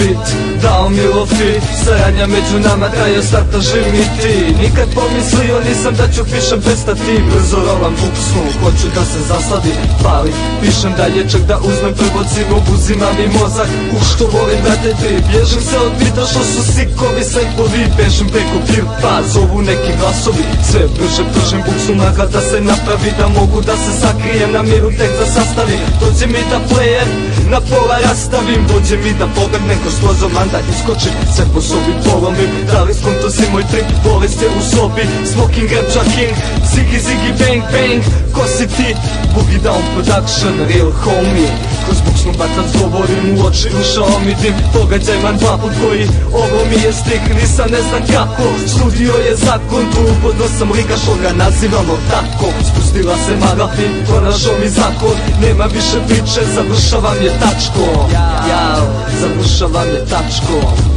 ti Saradnja među nama traje starta živ mi ti. Nikad pomislio nisam da ću pišem prestati. Brzo rolam buksu, hoću da se zasadim Pali, pišem dalje čak da uzmem prvo cimu Uzima mi mozak, u što volim da te ti? Bježim se od bita što su sikovi seklovi Bežim preko pirpa, zovu neki glasovi. Sve brže pržim buksu nagla da se napravi Da mogu da se sakrijem. Na miru tek da sastavim. Dođe mi da player na pola rastavim Dođe mi da poglednem kroz prozor da iskočim Sve po sobi polomim Da li skonto si moj trik Bolest je u sobi. Smoking rap jacking Ziggy ziggy bang bang. Ko si ti? Boogie down production Real homie u oči ušao mi dim. Pogađaj man dva koji Ovo mi je stik Nisam ne znam kako. Studio je zakon Tu upodno sam lika što ga nazivamo tako. Spustila se magafin Pronašao mi zakon. Nema više priče Završavam je tačko. Ja, završavam je tačko